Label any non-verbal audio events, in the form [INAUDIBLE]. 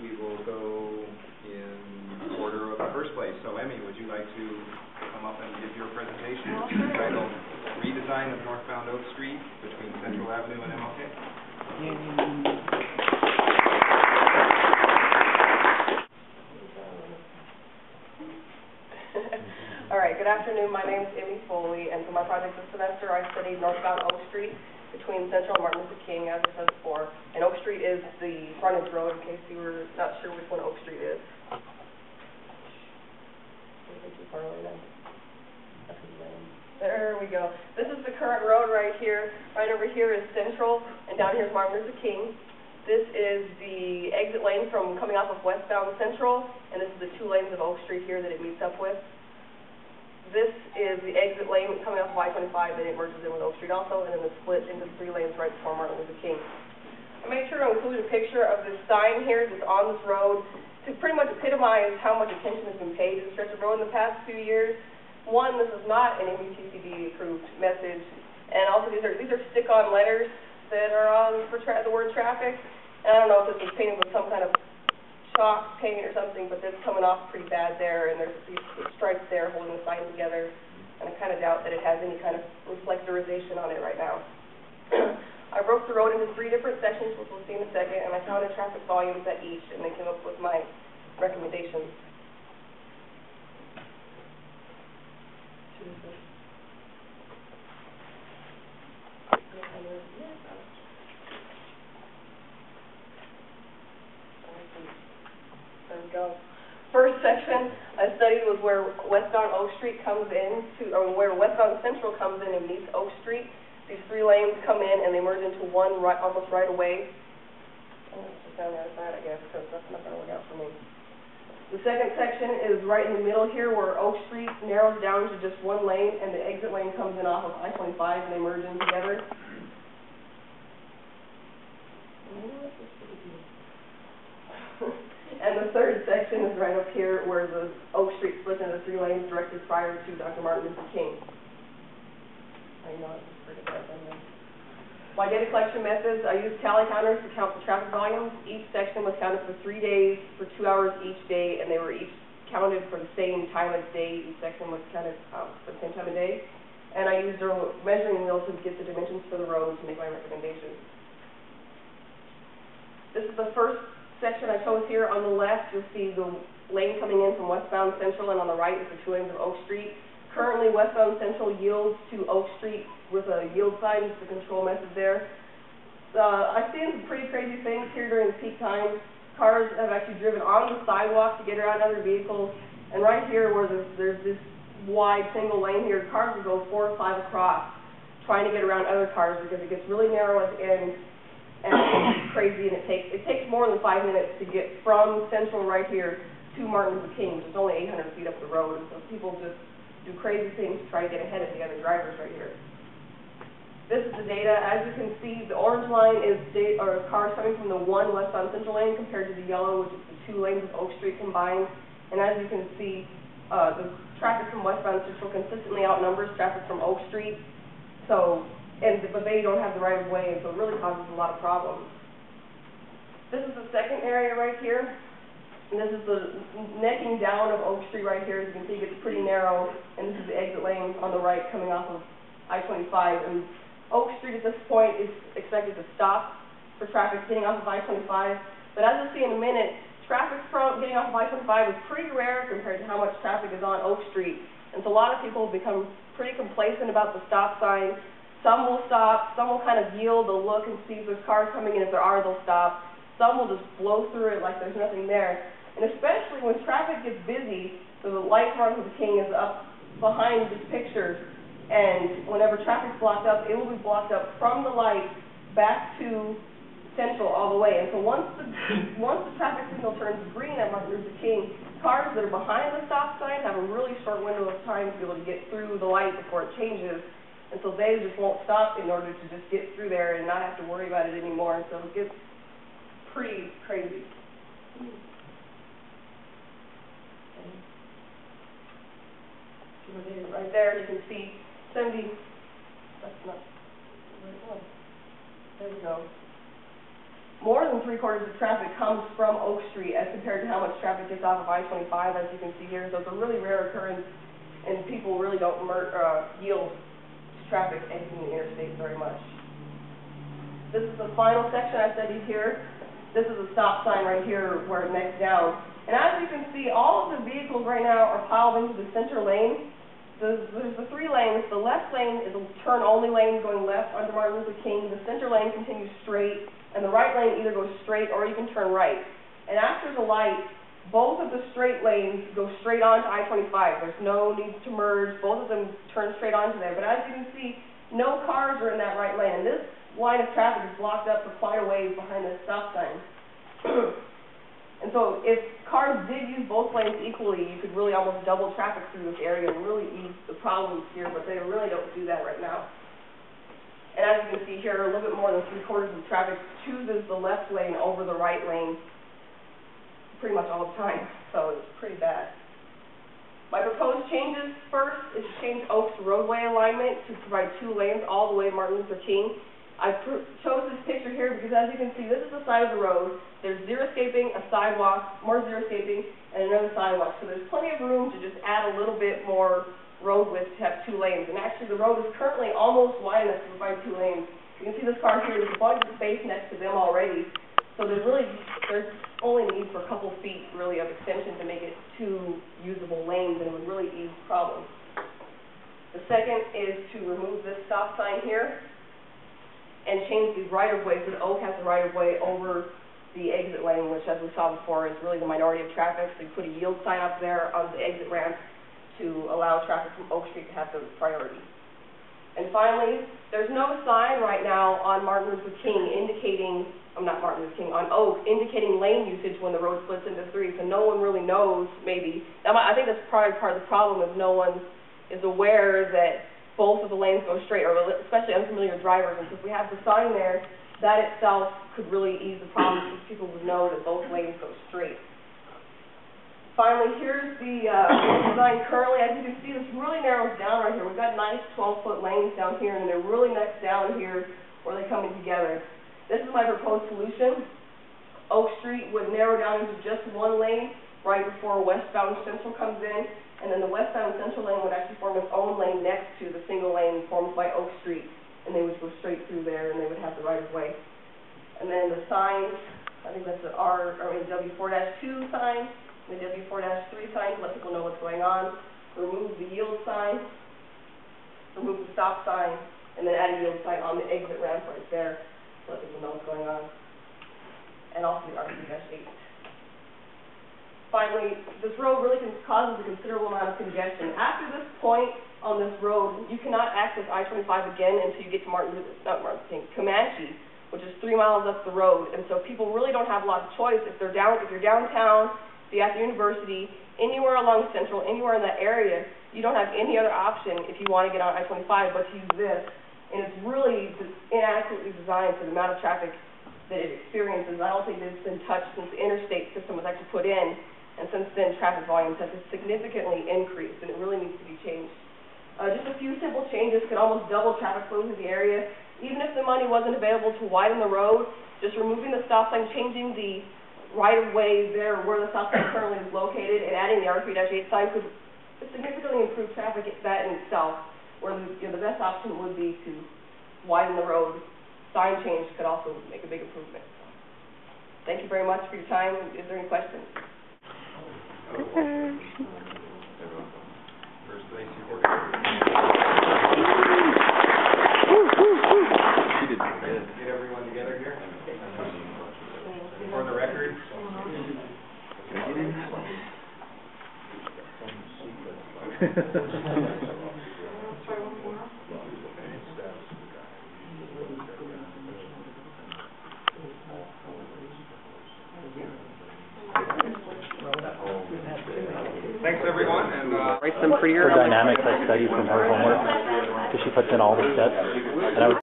we will go in order of the first place. So Emmy, would you like to come up and give your presentation titled Redesign of Northbound Oak Street between Central Avenue and MLK? All right, good afternoon. My name is Emmy Foley, and for my project this semester, I studied northbound Oak Street between Central and Martin Luther King, as it says before. And Oak Street is the frontage road, in case you were not sure which one Oak Street is. There we go. This is the current road right here. Right over here is Central, and down here is Martin Luther King. This is the exit lane from coming off of westbound Central, and this is the two lanes of Oak Street here that it meets up with. This is the exit lane coming off of I-25, and it merges in with Oak Street also, and then the split into three lanes right before Martin Luther King. I made sure to include a picture of this sign here that's on this road to pretty much epitomize how much attention has been paid to the stretch of road in the past few years. One, this is not an MUTCD approved message, and also these are, these are stick-on letters that are on for tra- the word traffic. And I don't know if this was painted with some kind of chalk paint or something, but that's coming off pretty bad there, and there's these stripes there holding the sign together. And I kind of doubt that it has any kind of reflectorization on it right now. [CLEARS THROAT] I broke the road into three different sections, which we'll see in a second, and I counted traffic volumes at each, and then came up with my recommendations. There we go. First section I studied was where westbound Oak Street comes in to, or where westbound Central comes in and meets Oak Street. These three lanes come in and they merge into one right, almost right away. Oh, just down the other side, I guess, because that's not gonna work out for me. The second section is right in the middle here where Oak Street narrows down to just one lane and the exit lane comes in off of I-25 and they merge in together. And the third section is right up here where the Oak Street splits into three lanes directly prior to Dr. Martin Luther King. I know, I just forget that one. My data collection methods, I used tally counters to count the traffic volumes. Each section was counted for three days, for two hours each day, and they were each counted for the same time of day. Each section was counted um, for the same time of day. And I used a measuring wheel to get the dimensions for the road to make my recommendations. This is the first section I chose here. On the left, you'll see the lane coming in from westbound Central, and on the right is the two lanes of Oak Street. Currently, westbound Central yields to Oak Street with a yield sign, it's the control method there. Uh, I've seen some pretty crazy things here during peak times. Cars have actually driven on the sidewalk to get around other vehicles, and right here where there's, there's this wide single lane here, cars will go four or five across trying to get around other cars because it gets really narrow at the end and it's crazy, and it takes, it takes more than five minutes to get from Central right here to Martin Luther King, is only eight hundred feet up the road, and so people just do crazy things to try to get ahead of the other drivers right here. This is the data, as you can see, the orange line is or cars coming from the one westbound Central lane compared to the yellow, which is the two lanes of Oak Street combined, and as you can see, uh, the traffic from westbound Central consistently outnumbers traffic from Oak Street, so and, but they don't have the right of way, and so it really causes a lot of problems. This is the second area right here, and this is the necking down of Oak Street right here, as you can see, it pretty narrow, and this is the exit lane on the right coming off of I-25, and Oak Street at this point is expected to stop for traffic getting off of I-25, but as you'll see in a minute, traffic from getting off of I-25 is pretty rare compared to how much traffic is on Oak Street, and so a lot of people have become pretty complacent about the stop sign, some will stop, some will kind of yield, they'll look and see if there's cars coming in, if there are, they'll stop. Some will just blow through it like there's nothing there. And especially when traffic gets busy, so the light Martin Luther King is up behind this picture, and whenever traffic's blocked up, it will be blocked up from the light back to Central all the way. And so once the, [LAUGHS] once the traffic signal turns green at Martin Luther King, cars that are behind the stop sign have a really short window of time to be able to get through the light before it changes. And so they just won't stop in order to just get through there and not have to worry about it anymore. And so it gets pretty crazy. Right there, you can see seventy, that's not, was. There we go. More than three quarters of traffic comes from Oak Street as compared to how much traffic gets off of I-25, as you can see here, so it's a really rare occurrence, and people really don't mer, uh, yield traffic exiting the interstate very much. This is the final section I studied here. This is a stop sign right here where it necks down. And as you can see, all of the vehicles right now are piled into the center lane. There's, the three lanes. The left lane is a turn-only lane going left under Martin Luther King. The center lane continues straight, and the right lane either goes straight or you can turn right. And after the light, both of the straight lanes go straight onto I-25. There's no need to merge. Both of them turn straight onto there. But as you can see, no cars are in that right lane. And this line of traffic is blocked up for quite a ways behind this stop sign. [CLEARS THROAT] and so if cars did use both lanes equally, you could really almost double traffic through this area and really ease the problems here, but they really don't do that right now. And as you can see here, a little bit more than three quarters of traffic chooses the left lane over the right lane pretty much all the time, [LAUGHS] so it's pretty bad. My proposed changes first is to change Oak's roadway alignment to provide two lanes all the way to Martin Luther King. I chose this picture here because as you can see, this is the side of the road. There's zero-scaping, a sidewalk, more zero-scaping, and another sidewalk. So there's plenty of room to just add a little bit more road width to have two lanes. And actually, the road is currently almost wide enough to provide two lanes. You can see this car here, there's a bunch of space next to them already. So there's really, there's only need for a couple feet really of extension to make it two usable lanes and it would really ease problems. The second is to remove this stop sign here and change the right-of-way so that Oak has the right-of-way over the exit lane, which as we saw before is really the minority of traffic. So you put a yield sign up there on the exit ramp to allow traffic from Oak Street to have the priority. And finally, there's no sign right now on Martin Luther King indicating, I'm not Martin Luther King, on Oak indicating lane usage when the road splits into three, so no one really knows, maybe. Now, I think that's probably part of the problem is no one is aware that both of the lanes go straight, or especially unfamiliar drivers. And so if we have the sign there, that itself could really ease the problem because people would know that both lanes go straight. Finally, here's the uh, design currently. As you can see, this really narrows down right here. We've got nice 12-foot lanes down here, and they're really next down here where they're coming together. This is my proposed solution. Oak Street would narrow down into just one lane right before westbound Central comes in, and then the westbound Central lane would actually form its own lane next to the single lane formed by Oak Street, and they would go straight through there, and they would have the right-of-way. And then the signs, I think that's the R, or I mean W4-2 sign, the W4-3 sign to let people know what's going on, remove the yield sign, remove the stop sign, and then add a yield sign on the exit ramp right there to let people know what's going on. And also the R3-8. Finally, this road really causes a considerable amount of congestion. After this point on this road, you cannot access I-25 again until you get to Martin Luther, not Martin King, Comanche, which is three miles up the road. And so people really don't have a lot of choice. If they're down, if you're downtown, the university, anywhere along Central, anywhere in that area, you don't have any other option if you want to get on I-25 but to use this. And it's really inadequately designed for the amount of traffic that it experiences. I don't think it's been touched since the interstate system was actually put in. And since then, traffic volumes have significantly increased, and it really needs to be changed. Uh, just a few simple changes could almost double traffic flow through the area. Even if the money wasn't available to widen the road, just removing the stop sign, changing the right-of-way there where the stop [COUGHS] sign currently is located, and adding the R3-8 sign could significantly improve traffic at that in itself, where the, you know, the best option would be to widen the road. Sign change could also make a big improvement. Thank you very much for your time. Is there any questions? First place you work. Get everyone together here. For the record. Thanks, everyone, and, uh. Write them prettier. For dynamics, I studied from her homework, because she puts in all the steps, and I would